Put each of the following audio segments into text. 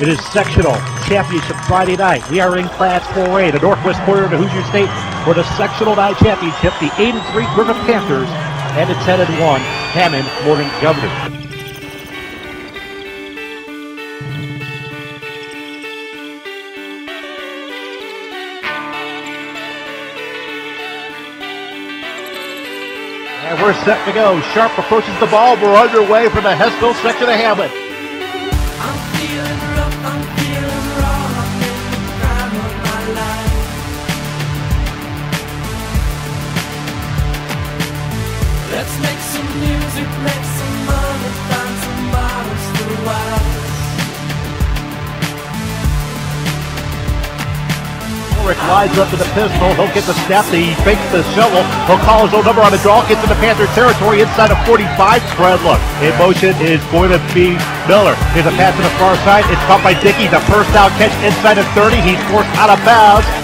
It is sectional championship Friday night. We are in Class 4A, the Northwest quarter of Hoosier State for the sectional night championship. The 8 and 3 Griffith Panthers and the 10 and 1 Hammond Morton Governor. And we're set to go. Sharp approaches the ball. We're underway for the Hessville section of Hammond. Ulrich lines up to the pistol. He'll get the snap. He fakes the shovel. He'll call his own number on the draw. Gets into the Panther territory inside of 45. Spread look. In motion is going to be Miller. Here's a pass to the far side. It's caught by Dickey. The first down catch inside of 30. He's forced out of bounds.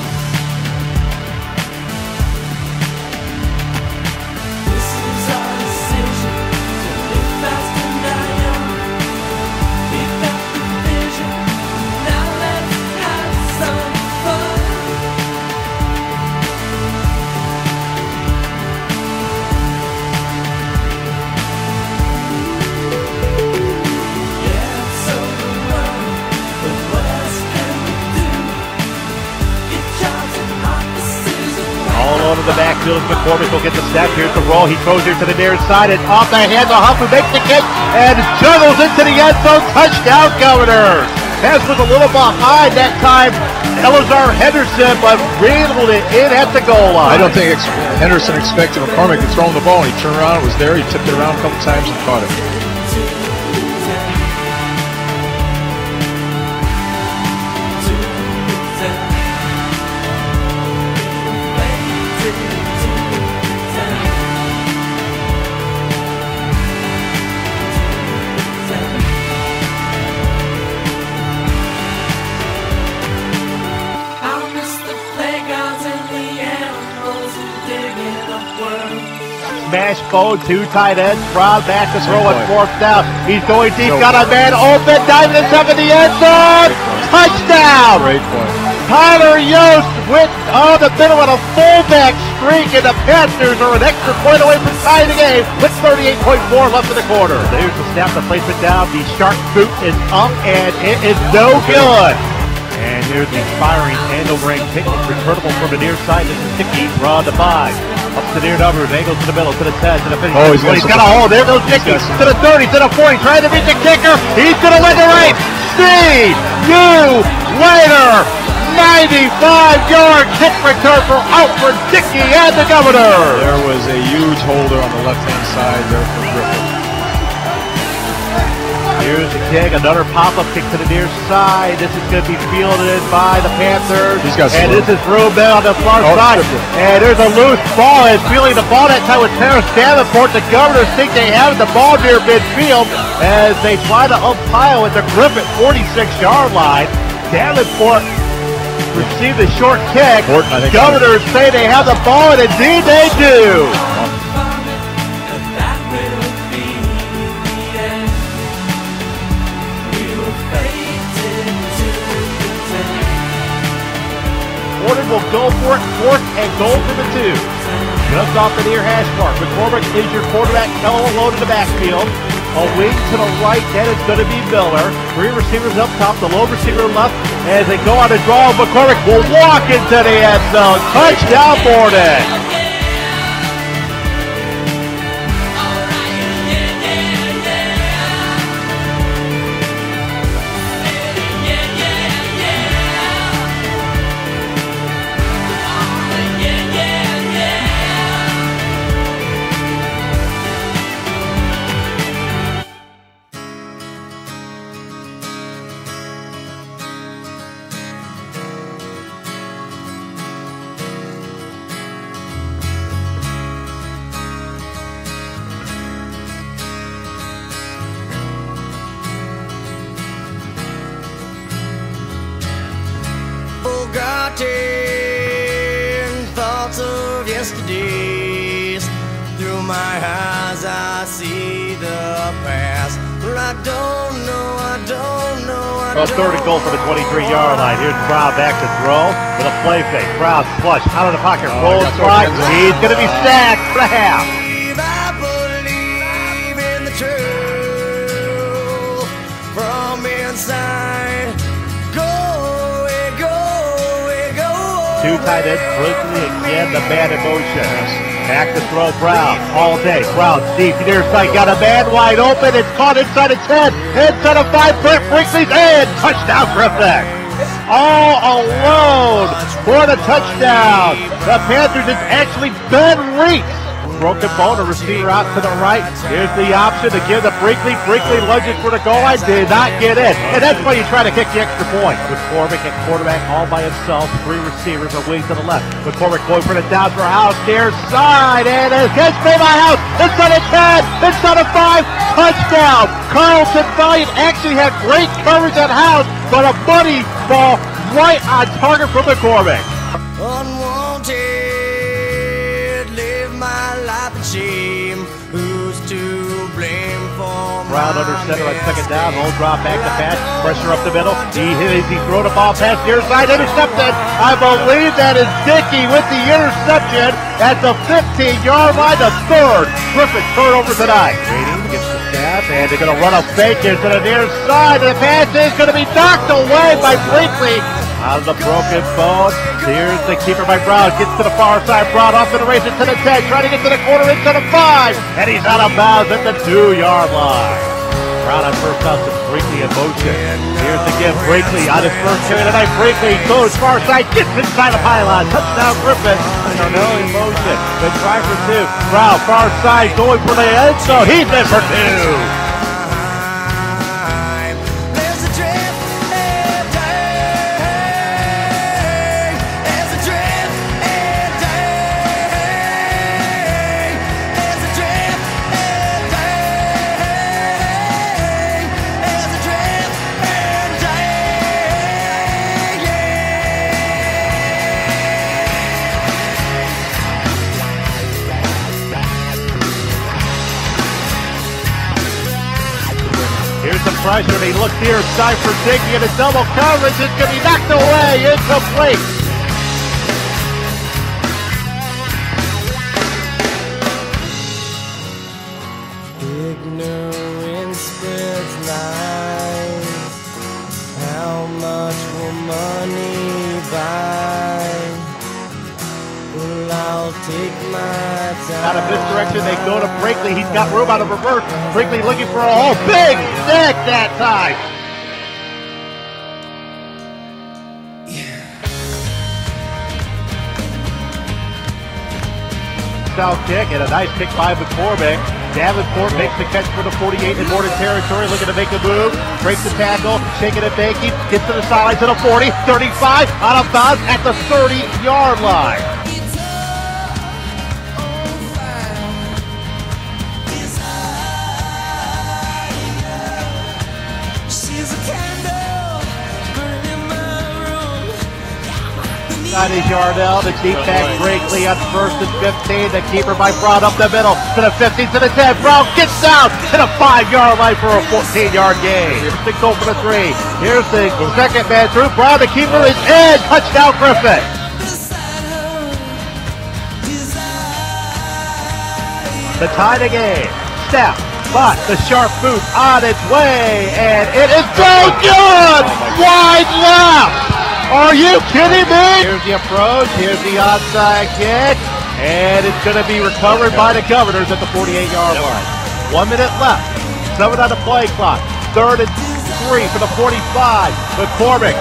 McCormack will get the snap. Here's the roll. He throws here to the near side and off the hands of Huff who makes the kick and juggles into the end zone. Touchdown, Governor. Hess was a little behind that time. Elazar Henderson, but reeled it in at the goal line. I don't think Henderson expected McCormack to throw him the ball. He turned around, it was there. He tipped it around a couple times and caught it. Smash Bone, two tight ends. Brown back to throw it fourth down. He's going deep, got a man open, diving inside of the end zone. Touchdown! Great point. Tyler Yost went on the middle of a fullback streak, and the Panthers are an extra point away from tying the game with 38.4 left in the quarter. There's the snap, the placement down. The sharp boot is up, and it is no good. And here's the firing and overhand kick. It's returnable from the near side. This is Dickey, draw the five. Up to the near numbers, angles to the middle, to the 10, to the 15. Oh, he's got he's got a hold. There goes Dickey. To the 30, to the 40, trying to beat the kicker. He's going to win the race. See you later. 95-yard kick return for Alfred Dickey and the Governor. There was a huge holder on the left-hand side there for Griffith. Here's the kick, another pop-up kick to the near side. This is going to be fielded by the Panthers. And this is Rubin on the far Oh, side. And there's a loose ball. And feeling the ball that time with Paris Davenport. The Governors think they have the ball near midfield as they try to umpile at the Griffith 46-yard line. Davenport received a short kick. Governors say they have the ball, and indeed they do. Will go for it, fourth and goal for the two. Just off the near hash mark. McCormack is your quarterback. Kello alone in the backfield. A wing to the right, then it's going to be Miller. Three receivers up top, the low receiver left. As they go on a draw, McCormack will walk into the end zone. Touchdown, Morton. Yesterdays. Through my eyes, I see the past. But I don't know, I don't know, A third and goal for the 23-yard line. Here's Brown back to throw with a play fake. Brown flush out of the pocket, Oh, rolls he got by. towards the end zone. He's going to be sacked for the half. Two tight ends, Brooklyn again, the man in motion. Back to throw Brown all day. Brown deep near side, got a man wide open. It's caught inside of 10, inside of 5. Brett Brinkley's in. Touchdown, Griffith. All alone for the touchdown. The Panthers, it's actually Ben Reese. Broken bone, a receiver out to the right. Here's the option to give to Brinkley. Brinkley lunges for the goal line, did not get in. And that's why you try to kick the extra point. McCormack at quarterback all by himself. Three receivers are wings to the left. McCormack going for the down for House near side. And a catch made by House. Inside of 10, on a 5. Touchdown. Carlton Valiant actually had great coverage on House, but a money ball right on target for McCormack. My life in shame. Who's to blame for Brown my under center on second down. Hold drop back to pass. Pressure up the middle. He hit he throw the ball past near side. Intercepted. I believe that is Dickey with the interception at the 15 yard line. The third Griffith turnover tonight. Waiting gets the snap and they're going to run a fake into the near side. The pass is going to be knocked away by Brinkley. Out of the broken bone. Here's the keeper by Brown. Gets to the far side. Brown off to the race. To the 10. Trying to get to the corner. Into the 5. And he's out of bounds at the 2 yard line. Brown on first down to Brinkley in motion. Here's the give. Brinkley on his first carry tonight. Brinkley goes far side. Gets inside the pylon. Touchdown Griffith. Darnell in motion. They try for two. Brown far side going for the end zone. He's in for two. Looks here. For Dickey and a double coverage. It's going to be knocked away. Incomplete. Well, I'll take my time. Out of this direction, they go to Brinkley. He's got room out of reverse. Brinkley looking for a hole. Big stick that time. South kick and a nice kick by McCormack. Davenport makes the catch for the 48 in Morton territory, looking to make a move. Breaks the tackle, shaking and baking, gets to the sideline to the 40, 35, out of bounds at the 30 yard line. That is Yardell, the deep back Brinkley on first and 15. The keeper by Brown up the middle to the 15 to the 10. Brown gets down to the five yard line for a 14 yard gain. Six the for the three. Here's the second man through. Brown, the keeper is in. Touchdown Griffith. The tie to game. Snap. But the sharp boot on its way, and it is so good! Wide left! Are you kidding me? Here's the approach. Here's the onside kick. And it's going to be recovered by the Governors at the 48-yard line. One minute left. Seven on the play clock. Third and three for the 45. McCormack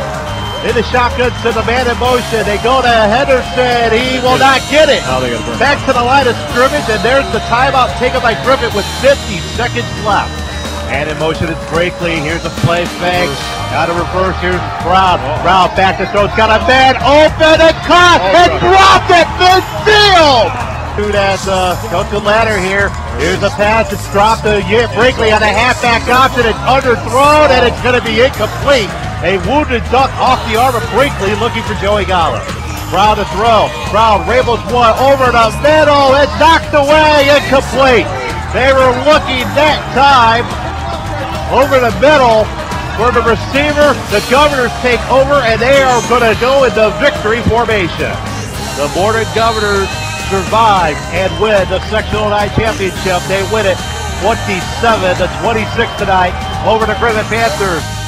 in the shotgun to the man in motion. They go to Henderson. He will not get it. Now they got to burn. Back to the line of scrimmage, and there's the timeout taken by Griffith with 50 seconds left. And in motion it's Brinkley. Here's a play fake. Out of reverse. Here's Brown. Brown back to throw. It's got a man open and caught Oh, and dropped it midfield. Shoot at uh, go ladder here. Here's a pass. It's dropped to yeah, Brinkley on a halfback option. It's underthrown and it's going to be incomplete. A wounded duck off the arm of Brinkley looking for Joey Gallo. Brown to throw. Brown rabbles one over the middle. It's knocked away. Incomplete. They were looking that time over the middle. for the receiver. The Governors take over, and they are going to go in the victory formation. The Morton Governors survive and win the Sectional 9 championship. They win it 27 to 26 tonight over the Griffith Panthers.